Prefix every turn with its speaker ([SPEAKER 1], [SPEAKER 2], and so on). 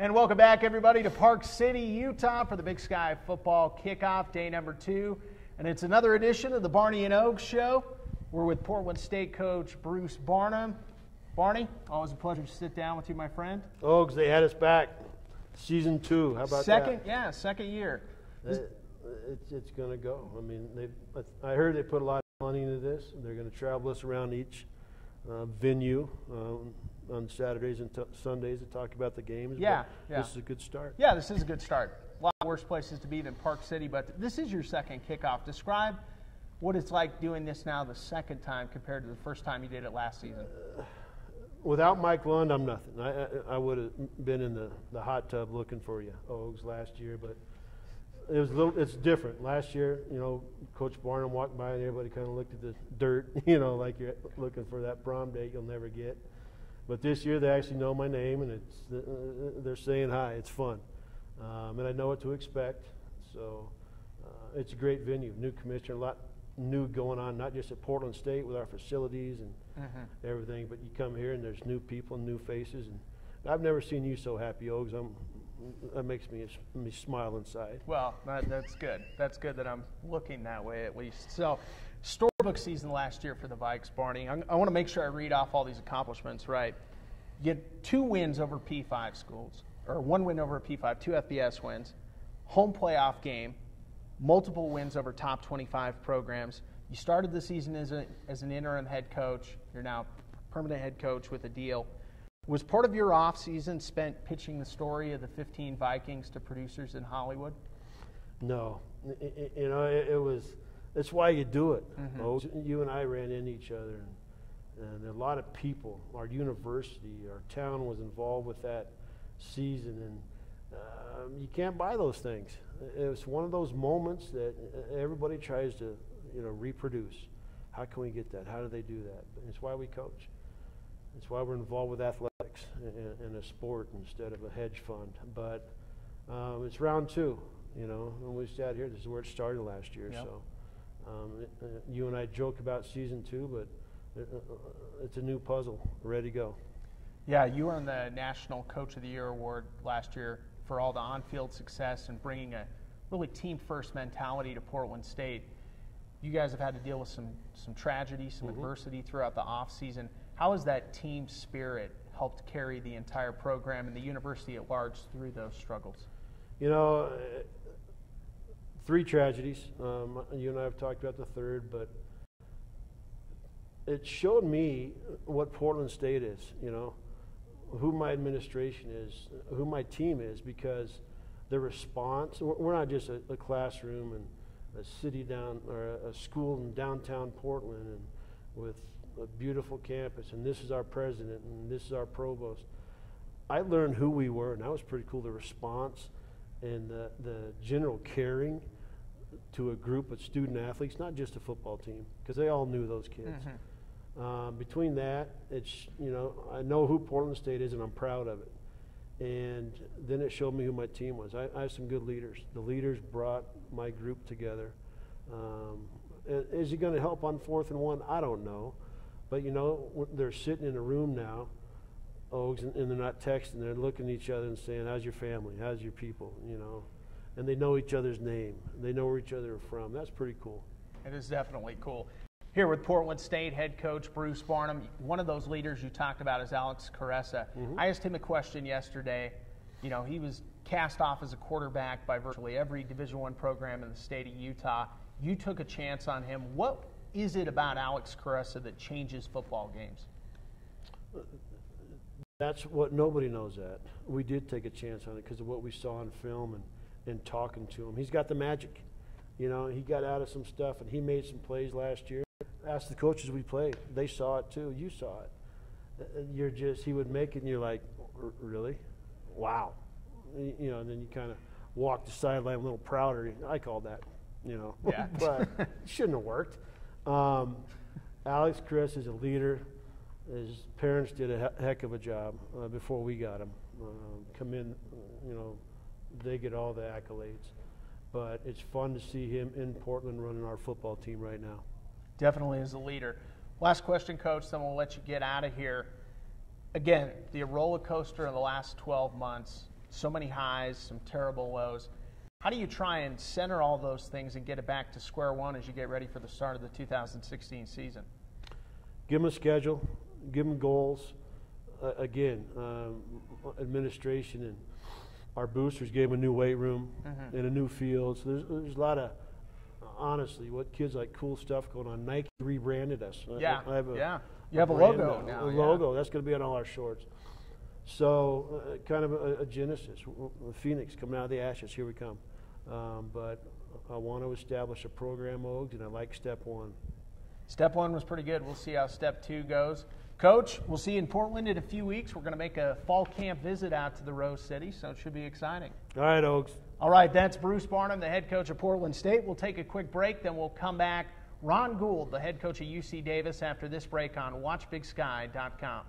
[SPEAKER 1] And welcome back, everybody, to Park City, Utah for the Big Sky football kickoff, day number two. And it's another edition of the Barney and Oaks show. We're with Portland State coach Bruce Barnum. Barney, always a pleasure to sit down with you, my friend.
[SPEAKER 2] Oaks, they had us back. Season two. How about
[SPEAKER 1] second,
[SPEAKER 2] that?
[SPEAKER 1] yeah, second year.
[SPEAKER 2] It- it's it's going to go. I mean, they. I heard they put a lot of money into this. And they're going to travel us around each uh, venue um, on Saturdays and t- Sundays to talk about the games.
[SPEAKER 1] Yeah, yeah.
[SPEAKER 2] This is a good start.
[SPEAKER 1] Yeah, this is a good start. A lot worse places to be than Park City, but this is your second kickoff. Describe what it's like doing this now the second time compared to the first time you did it last season.
[SPEAKER 2] Without Mike Lund, I'm nothing. I I, I would have been in the, the hot tub looking for you, Oaks, last year, but it was a little. It's different. Last year, you know, Coach Barnum walked by and everybody kind of looked at the dirt, you know, like you're looking for that prom date you'll never get. But this year, they actually know my name and it's uh, they're saying hi. It's fun, um, and I know what to expect. So uh, it's a great venue. New commissioner, a lot new going on, not just at Portland State with our facilities and everything, but you come here and there's new people new faces. And I've never seen you so happy, Oaks. I'm, that makes me me smile inside.
[SPEAKER 1] Well, that, that's good. That's good that I'm looking that way at least. So, storybook season last year for the Vikes, Barney. I, I want to make sure I read off all these accomplishments right. You get two wins over P5 schools, or one win over P5, two FBS wins, home playoff game, multiple wins over top 25 programs. You started the season as, a, as an interim head coach. You're now permanent head coach with a deal. Was part of your off season spent pitching the story of the 15 Vikings to producers in Hollywood?
[SPEAKER 2] No, I- I- you know it, it was. That's why you do it. Oaks. You and I ran into each other, and, and a lot of people. Our university, our town was involved with that season, and um, you can't buy those things. It was one of those moments that everybody tries to, you know, reproduce. How can we get that? How do they do that? And it's why we coach. It's why we're involved with athletics in, in a sport instead of a hedge fund. But um, it's round two, you know, and we sat here. This is where it started last year.
[SPEAKER 1] Yep.
[SPEAKER 2] So um, it, uh, you and I joke about season two, but uh, uh, it's a new puzzle, ready to go.
[SPEAKER 1] Yeah, you won the National Coach of the Year award last year for all the on field success and bringing a really team first mentality to Portland State. You guys have had to deal with some, some tragedy, some adversity throughout the off season. How has that team spirit helped carry the entire program and the university at large through those struggles?
[SPEAKER 2] You know, three tragedies. Um, you and I have talked about the third, but it showed me what Portland State is, you know, who my administration is, who my team is, because the response, we're not just a, a classroom and a city down, or a school in downtown Portland and with a beautiful campus, and this is our president, and this is our provost. I learned who we were, and that was pretty cool. The response and the, the general caring to a group of student athletes, not just a football team, because they all knew those kids. Um, between that, it's you know I know who Portland State is, and I'm proud of it. And then it showed me who my team was. I, I have some good leaders. The leaders brought my group together. Um, is he going to help on fourth and one? I don't know, but you know they're sitting in a room now, Oaks, and, and they're not texting. They're looking at each other and saying, "How's your family? How's your people?" You know, and they know each other's name. They know where each other are from. That's pretty cool.
[SPEAKER 1] It is definitely cool. Here with Portland State head coach Bruce Barnum, one of those leaders you talked about is Alex Kuresa. Mm-hmm. I asked him a question yesterday. You know, he was cast off as a quarterback by virtually every Division One program in the state of Utah. You took a chance on him. What is it about Alex Kuresa that changes football games?
[SPEAKER 2] That's what nobody knows that. We did take a chance on it because of what we saw in film and, and talking to him. He's got the magic. You know, he got out of some stuff and he made some plays last year. Ask the coaches we played. They saw it too. You saw it. Uh, You're just, he would make it and you're like, really? Wow. You know, and then you kind of walk the sideline a little prouder. I called that, you know.
[SPEAKER 1] Yeah.
[SPEAKER 2] but it shouldn't have worked. Um, Alex Kuresa a leader. His parents did a he- heck of a job uh, before we got him. Um, come in, you know, they get all the accolades. But it's fun to see him in Portland running our football team right now.
[SPEAKER 1] Definitely as a leader. Last question, coach, then we'll let you get out of here. Again, the roller coaster in the last 12 months so many highs, some terrible lows. How do you try and center all those things and get it back to square one as you get ready for the start of the 2016 season?
[SPEAKER 2] Give them a schedule, give them goals. Uh, again, um, administration and our boosters gave them a new weight room
[SPEAKER 1] Mhm.
[SPEAKER 2] and a new field. So there's, there's a lot of, honestly, what kids like cool stuff going on. Nike rebranded us.
[SPEAKER 1] Yeah,
[SPEAKER 2] I have a,
[SPEAKER 1] yeah. You have a logo
[SPEAKER 2] now,
[SPEAKER 1] now,
[SPEAKER 2] A
[SPEAKER 1] yeah.
[SPEAKER 2] logo. That's going to be on all our shorts. So, uh, kind of a, a genesis. W- Phoenix coming out of the ashes. Here we come. Um, but I want to establish a program, Ogs, and I like step one.
[SPEAKER 1] Step one was pretty good. We'll see how step two goes. Coach, we'll see you in Portland in a few weeks. We're going to make a fall camp visit out to the Rose City, so it should be exciting.
[SPEAKER 2] All right, Oaks.
[SPEAKER 1] All right, that's Bruce Barnum, the head coach of Portland State. We'll take a quick break, then we'll come back. Ron Gould, the head coach of UC Davis, after this break on WatchBigSky.com.